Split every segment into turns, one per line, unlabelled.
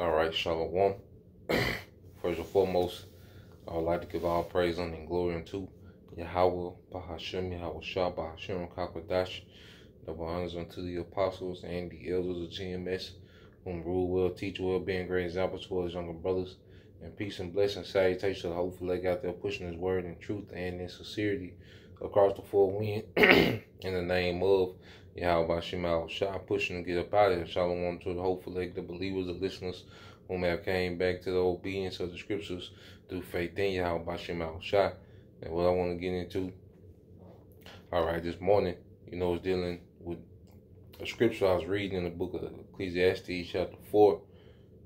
All right, Shalom. First and foremost, I would like to give all praise and glory unto Yahweh, Bahashem, Yahawashi, Bahashem, Kakadash. Double honors unto the apostles and the elders of GMS, whom rule well, teach well, being great examples to us younger brothers. And peace and blessing, salutation to the whole leg out there pushing his word in truth and in sincerity across the four wind in the name of Yahweh Bashem Shah, pushing to get up out of here. Shalom to the hopeful leg, the believers, the listeners whom have came back to the obedience of the scriptures through faith in Yahweh Bashem Shah. And what I want to get into, all right, this morning, you know, is dealing with a scripture I was reading in the book of Ecclesiastes, chapter 4,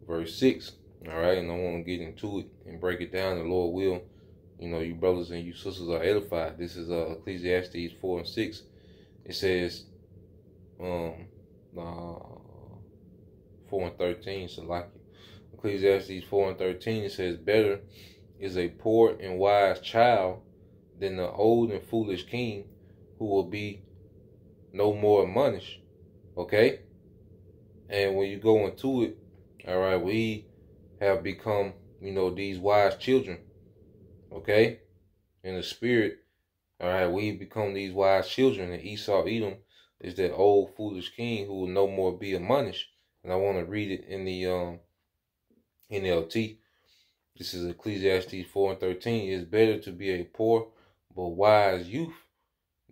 verse 6. All right, and I want to get into it and break it down. The Lord will. You know, you brothers and you sisters are edified. This is uh, Ecclesiastes 4 and 6. It says, um, uh, 4 and 13, so like Ecclesiastes 4 and 13, it says, Better is a poor and wise child than the old and foolish king who will be no more admonished. Okay? And when you go into it, all right, we have become, you know, these wise children. Okay? In the spirit, all right, we become these wise children. And Esau Edom is that old foolish king who will no more be admonished. And I want to read it in the um NLT. This is Ecclesiastes 4 and 13. It is better to be a poor but wise youth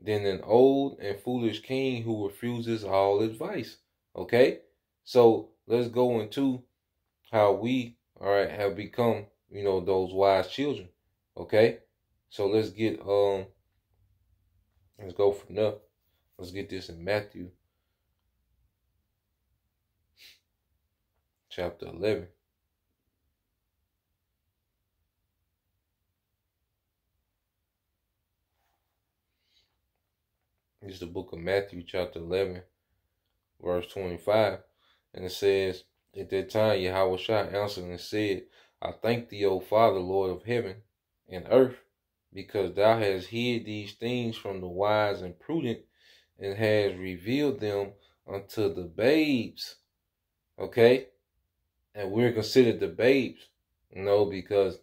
than an old and foolish king who refuses all advice. Okay? So let's go into how we, all right, have become, you know, those wise children. Okay? So let's get um let's go from there. Let's get this in Matthew chapter 11. This is the book of Matthew, chapter 11, verse 25. And it says, At that time, Yahawashi answered and said, I thank thee, O Father, Lord of heaven and earth, because thou hast hid these things from the wise and prudent, and has revealed them unto the babes. Okay? And we're considered the babes, you know, because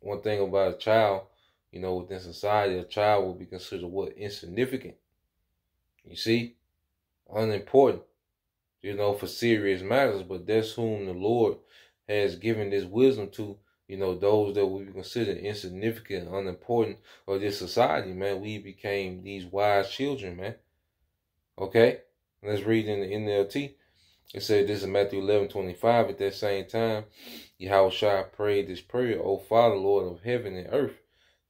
one thing about a child, you know, within society, a child will be considered what? Insignificant. You see? Unimportant, you know, for serious matters, but that's whom the Lord has given this wisdom to, you know, those that we consider insignificant, unimportant of this society, man. We became these wise children, man. Okay? Let's read in the NLT. It said this is Matthew 11, 25. At that same time, Yahawashi prayed this prayer, O Father, Lord of heaven and earth,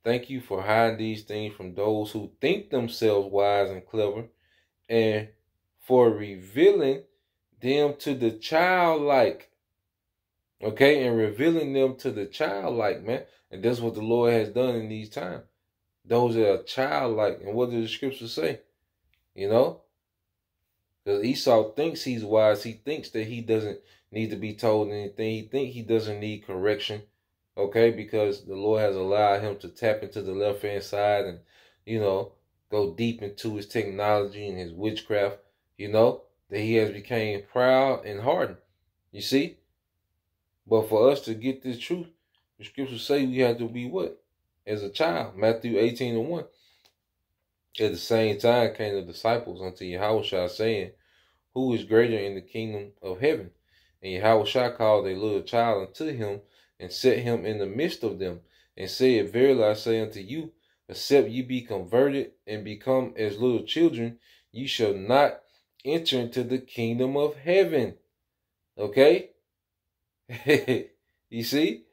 thank you for hiding these things from those who think themselves wise and clever and for revealing them to the childlike. Okay, and revealing them to the childlike, man. And that's what the Lord has done in these times. Those that are childlike. And what does the scripture say? You know? Because Esau thinks he's wise. He thinks that he doesn't need to be told anything. He thinks he doesn't need correction. Okay, because the Lord has allowed him to tap into the left hand side and, you know, go deep into his technology and his witchcraft, you know, that he has become proud and hardened. You see? But for us to get this truth, the scriptures say we have to be what? As a child. Matthew 18 and 1. At the same time came the disciples unto Yahweh saying, Who is greater in the kingdom of heaven? And Yahweh called a little child unto him and set him in the midst of them and said, Verily I say unto you, except you be converted and become as little children, you shall not enter into the kingdom of heaven. Okay? you see?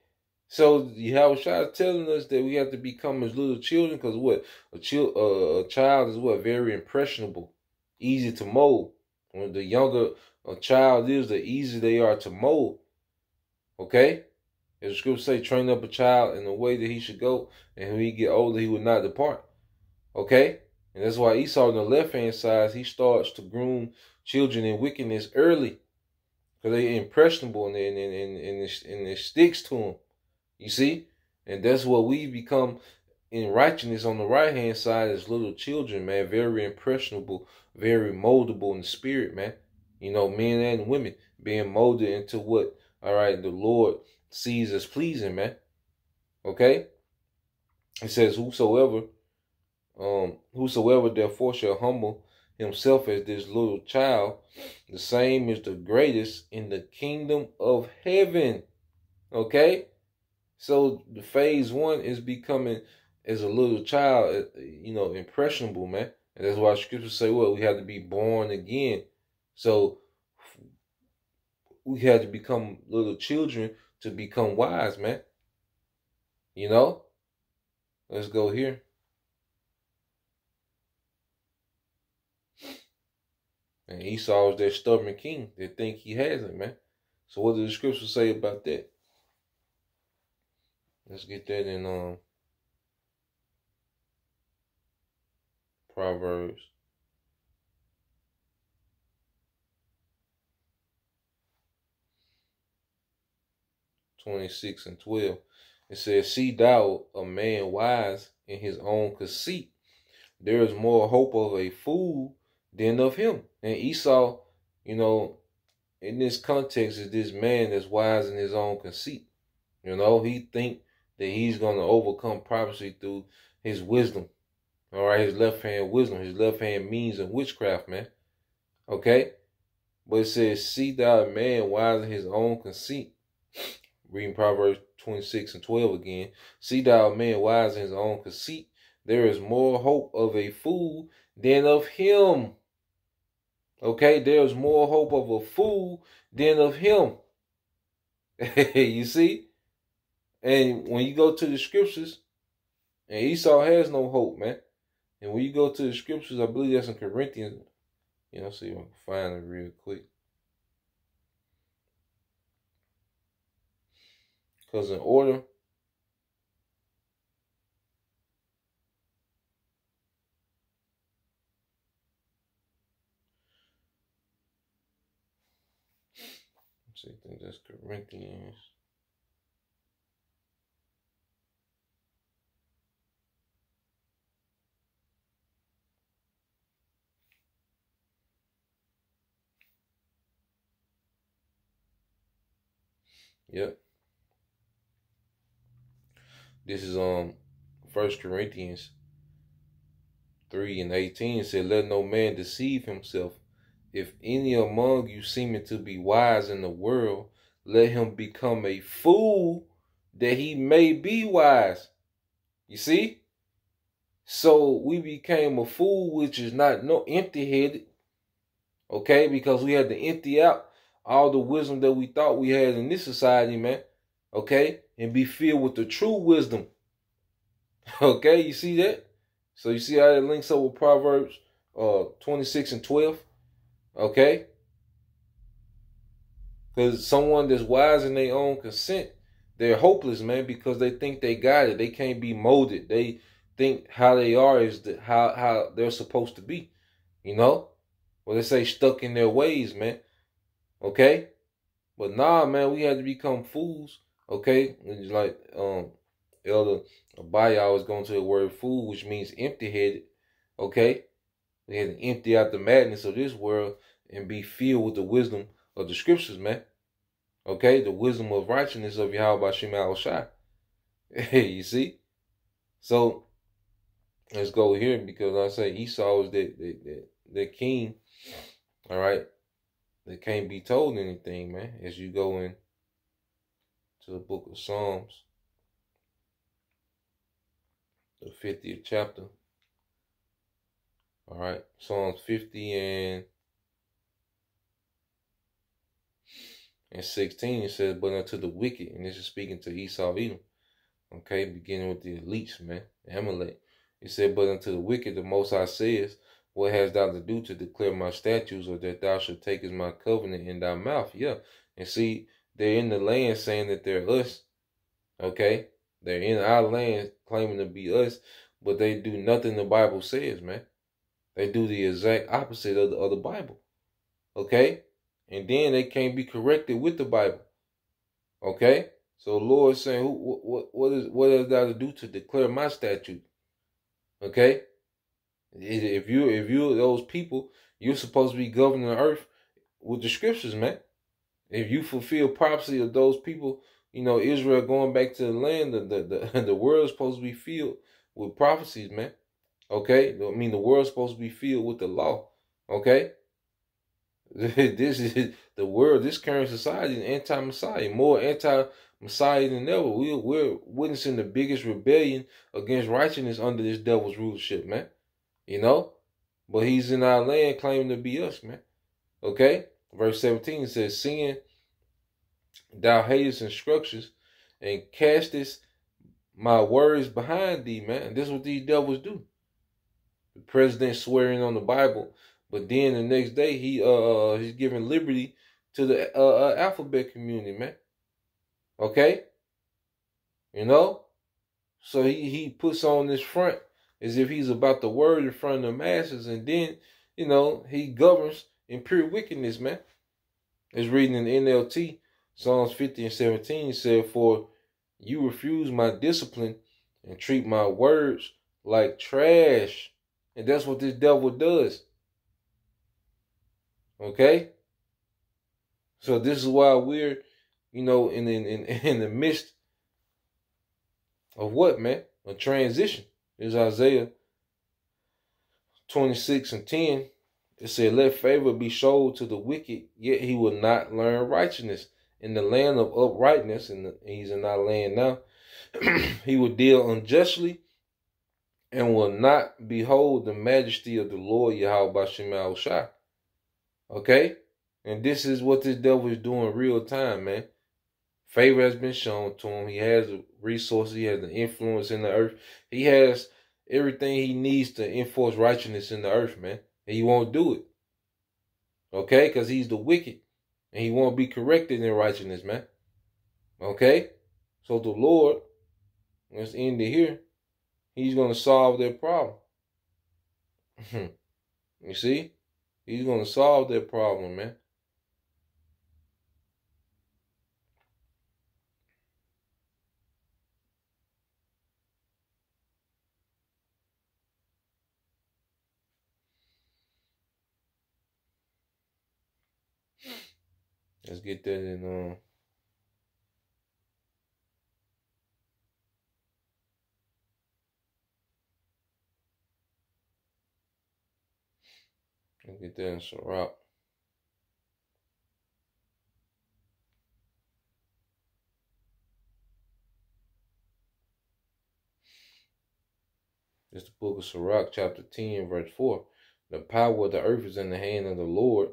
So Yahawashi is telling us that we have to become as little children because what? A, uh, a child is what? Very impressionable, easy to mold. When the younger a child is, the easier they are to mold. Okay? As the scripture say, train up a child in the way that he should go, and when he get older, he will not depart. Okay? And that's why Esau on the left hand side, he starts to groom children in wickedness early. Because they're impressionable and, and, and, and, it, and it sticks to them. You see? And that's what we become in righteousness on the right hand side as little children, man. Very impressionable, very moldable in the spirit, man. You know, men and women being molded into what all right, the Lord sees as pleasing, man. Okay? It says, Whosoever, um, whosoever therefore shall humble himself as this little child, the same is the greatest in the kingdom of heaven. Okay? So the phase one is becoming as a little child, uh, you know, impressionable, man. And that's why scriptures say, well, we have to be born again. So we had to become little children to become wise, man. You know? Let's go here. And Esau is that stubborn king that think he has it, man. So what does the scripture say about that? Let's get that in um Proverbs. Twenty-six and twelve. It says, See thou a man wise in his own conceit. There is more hope of a fool than of him. And Esau, you know, in this context, is this man that's wise in his own conceit. You know, he think that he's going to overcome prophecy through his wisdom. All right, his left hand wisdom, his left hand means of witchcraft, man. Okay? But it says, See thou man wise in his own conceit. Reading Proverbs 26 and 12 again. See thou man wise in his own conceit. There is more hope of a fool than of him. Okay, there's more hope of a fool than of him. you see? And when you go to the scriptures, and Esau has no hope, man. And when you go to the scriptures, I believe that's in Corinthians. You know, see if I can find it real quick. Because in order see, I think that's Corinthians. Yep. This is um First Corinthians 3 and 18 it said, Let no man deceive himself. If any among you seeming to be wise in the world, let him become a fool that he may be wise. You see? So we became a fool, which is not no empty headed. Okay, because we had to empty out all the wisdom that we thought we had in this society, man. Okay? And be filled with the true wisdom. Okay, you see that? So you see how it links up with Proverbs uh 26 and 12? Okay? Because someone that's wise in their own consent, they're hopeless, man, because they think they got it. They can't be molded. They think how they are is the, how how they're supposed to be. You know? Well, they say stuck in their ways, man. Okay? But nah, man, we had to become fools. Okay? It's like um Elder Abaya was going to the word fool, which means empty headed. Okay? We had to empty out the madness of this world and be filled with the wisdom of the scriptures, man. Okay? The wisdom of righteousness of Yahweh Shema Shai. Hey, you see? So let's go here because I say Esau is the the, the, the king. All right. They can't be told anything, man, as you go in to the book of Psalms, the 50th chapter. All right, Psalms 50 and and 16 it says, But unto the wicked, and this is speaking to Esau Edom. Okay, beginning with the elites, man, Amalek. It said, But unto the wicked, the Most High says, what hast thou to do to declare my statutes, or that thou should take as my covenant in thy mouth? Yeah. And see, they're in the land saying that they're us. Okay? They're in our land claiming to be us, but they do nothing the Bible says, man. They do the exact opposite of the, of the Bible. Okay? And then they can't be corrected with the Bible. Okay? So Lord saying, what, what, what is what is thou to do to declare my statute? Okay? If you if you those people, you're supposed to be governing the earth with the scriptures, man. If you fulfill prophecy of those people, you know, Israel going back to the land, the the, the, the world is supposed to be filled with prophecies, man. Okay? I mean the world's supposed to be filled with the law. Okay? this is the world, this current society is anti-Messiah, more anti-Messiah than ever. We, we're witnessing the biggest rebellion against righteousness under this devil's rulership, man. You know? But he's in our land claiming to be us, man. Okay? Verse 17 says, Seeing thou hatest instructions and castest my words behind thee, man. And this is what these devils do. The president swearing on the Bible but then the next day he uh, uh he's giving liberty to the uh, uh, alphabet community, man. Okay? You know? So he, he puts on this front as if he's about the word in front of the masses, and then, you know, he governs in pure wickedness, man. It's reading in the NLT, Psalms 50 and 17 said, For you refuse my discipline and treat my words like trash. And that's what this devil does. Okay? So this is why we're, you know, in in in, in the midst of what, man? A transition. Is Isaiah 26 and 10. It said, Let favor be showed to the wicked, yet he will not learn righteousness. In the land of uprightness, and he's in our land now, he will deal unjustly and will not behold the majesty of the Lord Yahweh Bashem Shai. Okay? And this is what this devil is doing real time, man. Favor has been shown to him. He has the resources. He has the influence in the earth. He has everything he needs to enforce righteousness in the earth, man. And he won't do it. Okay? Because he's the wicked. And he won't be corrected in righteousness, man. Okay? So the Lord, let's end it here. He's going to solve their problem. you see? He's going to solve that problem, man. Let's get that in um Look at that in Sirach. It's the book of Sirach, chapter 10, verse 4. The power of the earth is in the hand of the Lord,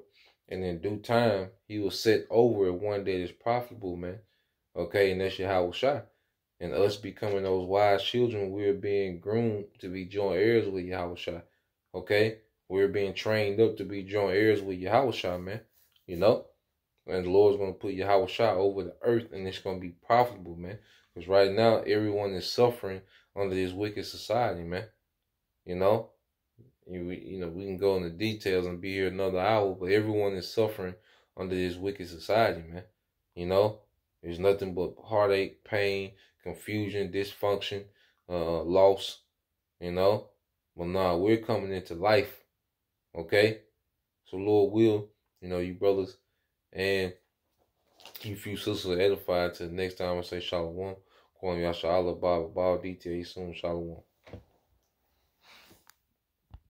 and in due time he will set over it one day that is profitable, man. Okay, and that's Yahawashi. And us becoming those wise children, we're being groomed to be joint heirs with Yahawashi. Okay? We're being trained up to be joint heirs with Yahweh man. You know? And the Lord's going to put Yahweh over the earth and it's going to be profitable, man. Because right now, everyone is suffering under this wicked society, man. You know? You, you know, we can go into details and be here another hour, but everyone is suffering under this wicked society, man. You know? There's nothing but heartache, pain, confusion, dysfunction, uh, loss, you know? But nah, we're coming into life Okay? So Lord will, you know, you brothers and you few sisters are edified the next time I say Shalom. Kwam Yasha Allah Baba Baba DTA soon Shalom.